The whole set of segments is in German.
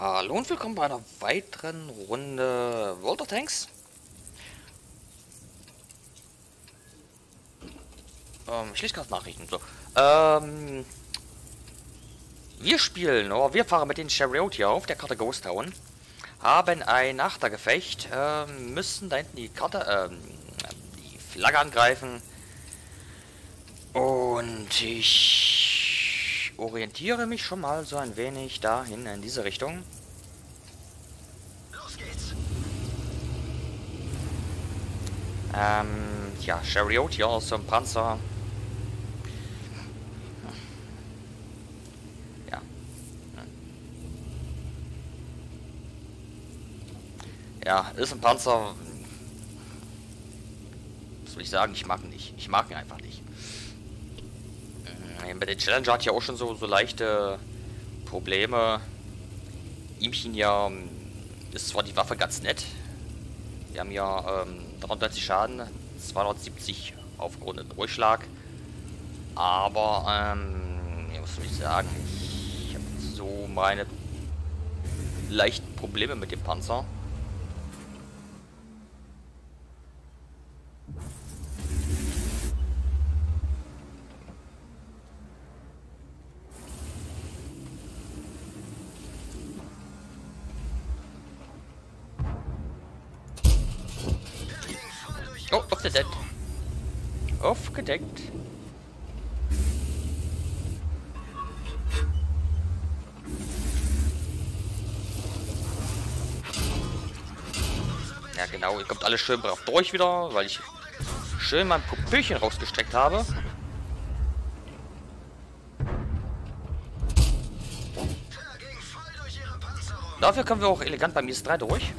Hallo und willkommen bei einer weiteren Runde World of Tanks. Ähm, ich lese gerade Nachrichten. So. Ähm, wir spielen, oder wir fahren mit den Chariot hier auf der Karte Ghost Town. Haben ein Achtergefecht, ähm, müssen da hinten die Karte, ähm, die Flagge angreifen. Und ich orientiere mich schon mal so ein wenig dahin, in diese Richtung. Los geht's. Ähm, ja, Chariot hier aus dem Panzer. Ja. Ja, ist ein Panzer. Was soll ich sagen? Ich mag ihn nicht. Ich mag ihn einfach nicht. Äh, Bei der Challenger hat ja auch schon so, so leichte Probleme. Ihmchen ja ähm, ist zwar die Waffe ganz nett. Wir haben ja ähm, 93 Schaden, 270 aufgerundeten Durchschlag. Aber, ähm, ja, was soll ich sagen? Ich habe so meine leichten Probleme mit dem Panzer. Der ging voll durch Oh, ihre aufgedeckt. Aufgedeckt. Ja genau, ihr kommt alle schön brav durch wieder, weil ich schön mein Pupillchen rausgestreckt habe. Dafür kommen wir auch elegant beim IS-3 durch.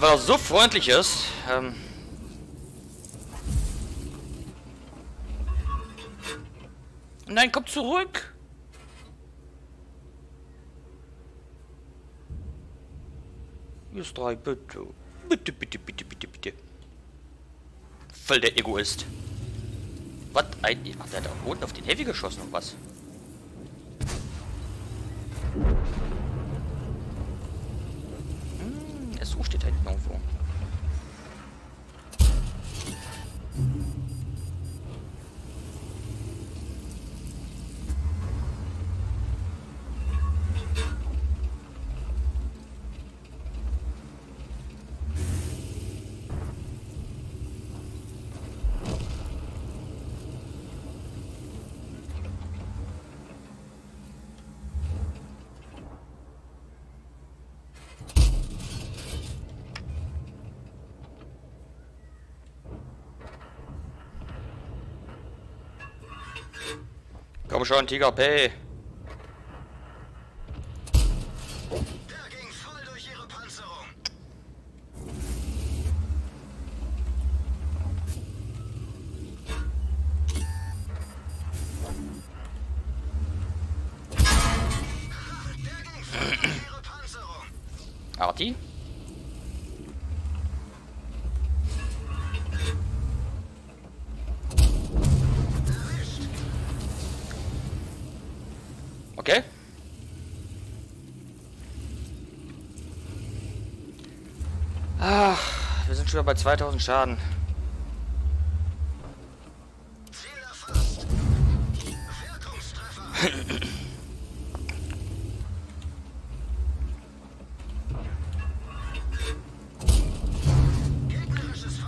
Und weil er so freundlich ist, ähm Nein, komm zurück! IS-3, bitte. Bitte, bitte, bitte, bitte, bitte. Voll der Egoist. Was? Ein, macht der da unten auf den Heavy geschossen und was? I don't know for. Komm schon, Tiger P. Der Okay. Ach, wir sind schon wieder bei 2000 Schaden.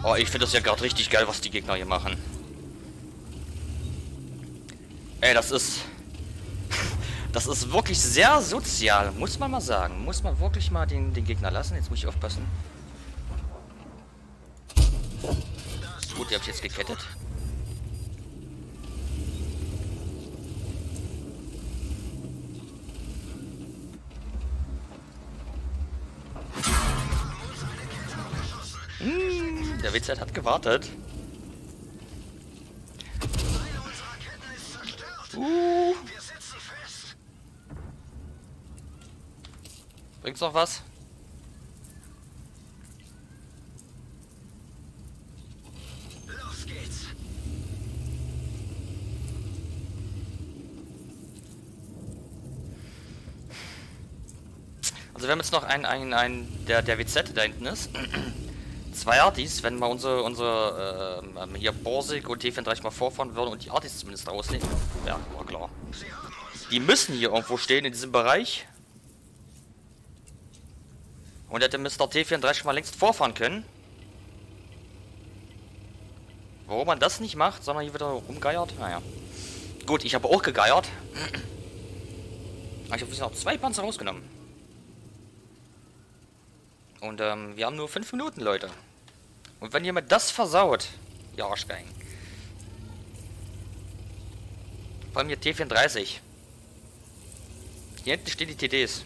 Oh, ich finde das ja gerade richtig geil, was die Gegner hier machen. Ey, das ist... Das ist wirklich sehr sozial, muss man mal sagen. Muss man wirklich mal den, den Gegner lassen. Jetzt muss ich aufpassen. Gut, die habe ich jetzt gekettet. Hm, der WZ hat gewartet. Bringt's noch was? Los geht's. Also wir haben jetzt noch einen, einen, einen der, der WZ da hinten ist. Zwei Artis, wenn wir unsere, unsere ähm, hier Borsig und T34 mal vorfahren würden und die Artis zumindest rausnehmen. Ja, war klar. Die müssen hier irgendwo stehen in diesem Bereich. Und hätte Mr. T34 mal längst vorfahren können. Warum man das nicht macht, sondern hier wieder rumgeiert, naja. Gut, ich habe auch gegeiert. Ich habe auch zwei Panzer rausgenommen. Und ähm, wir haben nur fünf Minuten, Leute. Und wenn jemand das versaut, ja, Arschgeigen. Vor allem hier T34. Hier hinten stehen die TDs.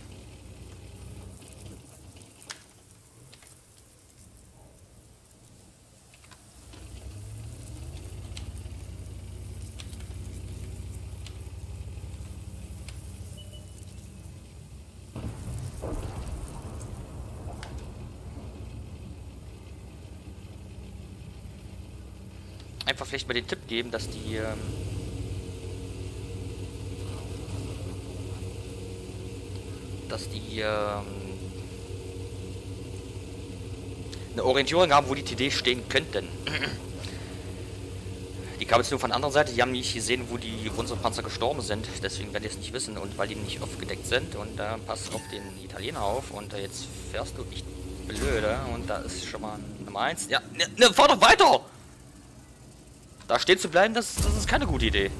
Einfach vielleicht mal den Tipp geben, dass die ähm, dass die ähm, eine Orientierung haben, wo die TD stehen könnten. Die kamen jetzt nur von der anderen Seite, die haben nicht gesehen, wo die unsere Panzer gestorben sind, deswegen werden die es nicht wissen und weil die nicht aufgedeckt sind und da äh, passt auf den Italiener auf und äh, jetzt fährst du echt blöde und da ist schon mal Nummer 1. Ja, ne, ne, fahr doch weiter! Da stehen zu bleiben, das, das ist keine gute Idee.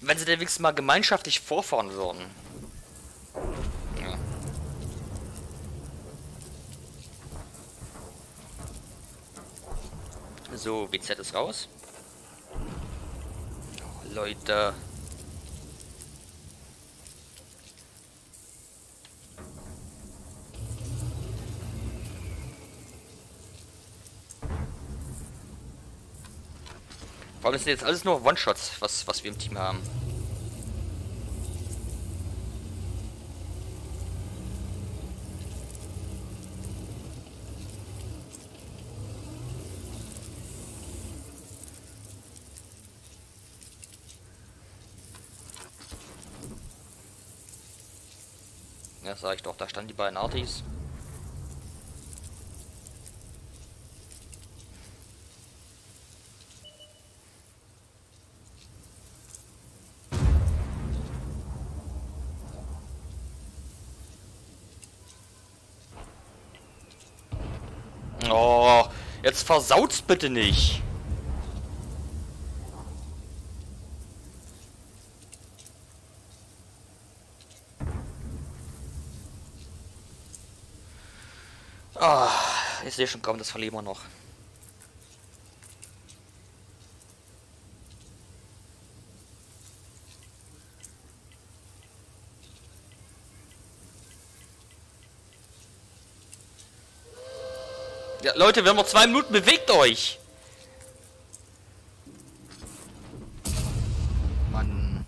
Wenn sie denn wenigstens mal gemeinschaftlich vorfahren würden. So, WZ ist raus. Oh, Leute. Vor allem sind jetzt alles nur One-Shots, was, was wir im Team haben. Ja, sag ich doch, da standen die beiden Artis. Oh, jetzt versaut's bitte nicht. Ah, ich sehe schon kaum, das verlieren wir noch. Ja, Leute, wir haben noch zwei Minuten, bewegt euch! Mann.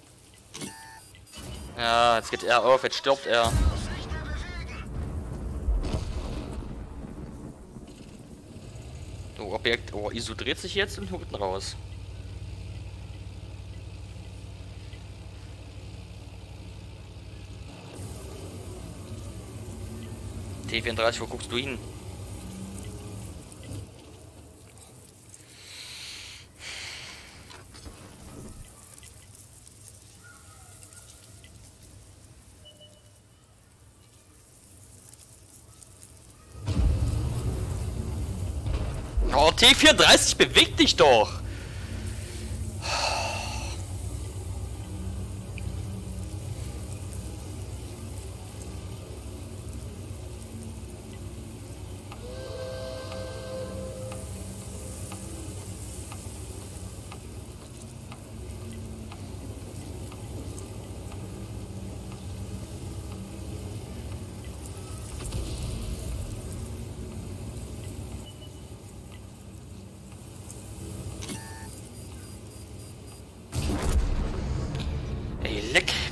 Ja, jetzt geht er auf, jetzt stirbt er. So, Objekt, oh, ISO dreht sich jetzt und hinten raus. T34, wo guckst du hin? Oh, T34, beweg dich doch!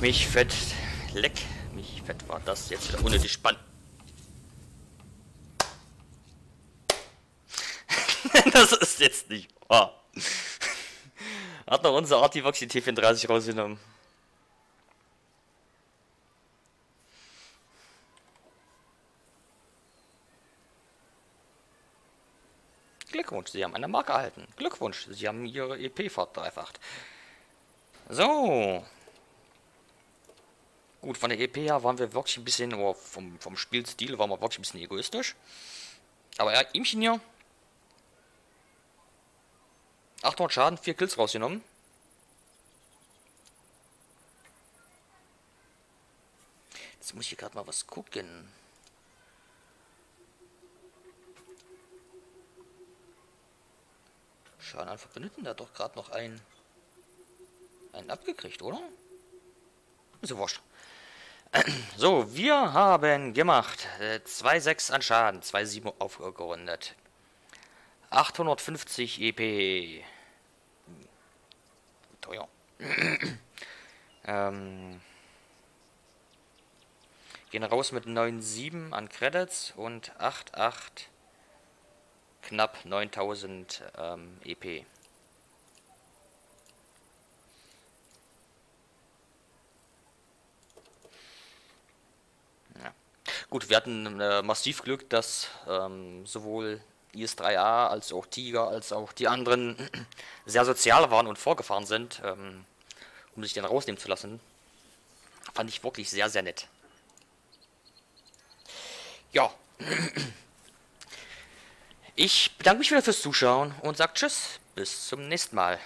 Mich fett. Leck mich fett war das jetzt wieder ohne die Spann. das ist jetzt nicht wahr. Hat noch unser Artivox die T34 rausgenommen. Glückwunsch, Sie haben eine Marke erhalten. Glückwunsch, Sie haben Ihre EP verdreifacht. So. Gut, von der EP her waren wir wirklich ein bisschen, oh, vom, vom Spielstil waren wir wirklich ein bisschen egoistisch. Aber ja, Ihmchen hier. 800 Schaden, 4 Kills rausgenommen. Jetzt muss ich gerade mal was gucken. Schaden an Verbündeten, da doch gerade noch ein einen abgekriegt, oder? Ist ja wurscht. So, wir haben gemacht 2,6 äh, an Schaden, 2,7 aufgerundet. 850 EP. Teuer. ähm, gehen raus mit 9,7 an Credits und 8,8 knapp 9000 ähm, EP. Gut, wir hatten äh, massiv Glück, dass ähm, sowohl IS-3A als auch Tiger als auch die anderen sehr sozial waren und vorgefahren sind, ähm, um sich den rausnehmen zu lassen. Fand ich wirklich sehr, sehr nett. Ja. Ich bedanke mich wieder fürs Zuschauen und sage Tschüss. Bis zum nächsten Mal.